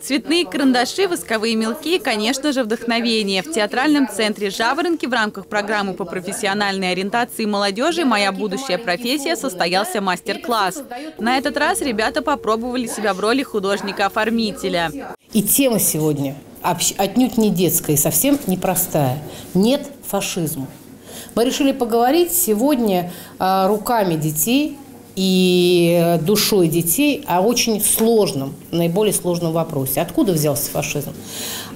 Цветные карандаши, восковые мелки и, конечно же, вдохновение. В театральном центре «Жаворонки» в рамках программы по профессиональной ориентации молодежи «Моя будущая профессия» состоялся мастер-класс. На этот раз ребята попробовали себя в роли художника-оформителя. И тема сегодня отнюдь не детская и совсем непростая. Нет фашизму. Мы решили поговорить сегодня а, руками детей и душой детей о очень сложном, наиболее сложном вопросе. Откуда взялся фашизм?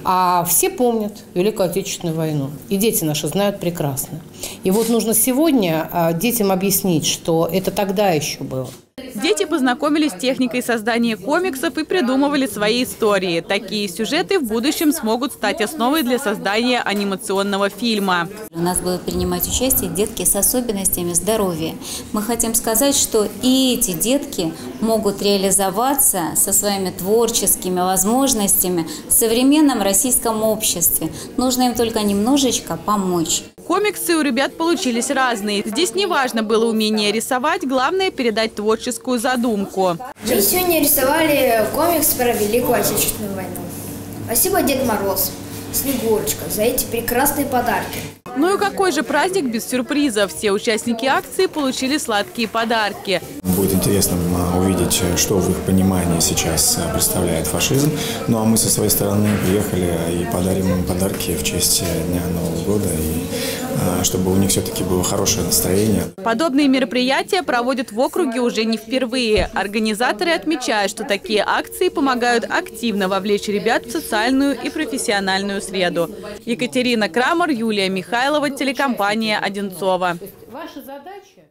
А все помнят Великую Отечественную войну. И дети наши знают прекрасно. И вот нужно сегодня а, детям объяснить, что это тогда еще было. Дети познакомились с техникой создания комиксов и придумывали свои истории. Такие сюжеты в будущем смогут стать основой для создания анимационного фильма. У нас будут принимать участие детки с особенностями здоровья. Мы хотим сказать, что и эти детки могут реализоваться со своими творческими возможностями в современном российском обществе. Нужно им только немножечко помочь. Комиксы у ребят получились разные. Здесь не важно было умение рисовать, главное передать творческую задумку. Мы сегодня рисовали комикс про Великую Отечественную войну. Спасибо, Дед Мороз, Снегурочка, за эти прекрасные подарки. Ну и какой же праздник без сюрпризов? Все участники акции получили сладкие подарки. Будет интересно а, увидеть, что в их понимании сейчас а, представляет фашизм. Ну а мы со своей стороны приехали и подарим им подарки в честь Дня Нового года, и чтобы у них все-таки было хорошее настроение. Подобные мероприятия проводят в округе уже не впервые. Организаторы отмечают, что такие акции помогают активно вовлечь ребят в социальную и профессиональную среду. Екатерина Крамер, Юлия Михайлова, телекомпания «Одинцова». Ваша задача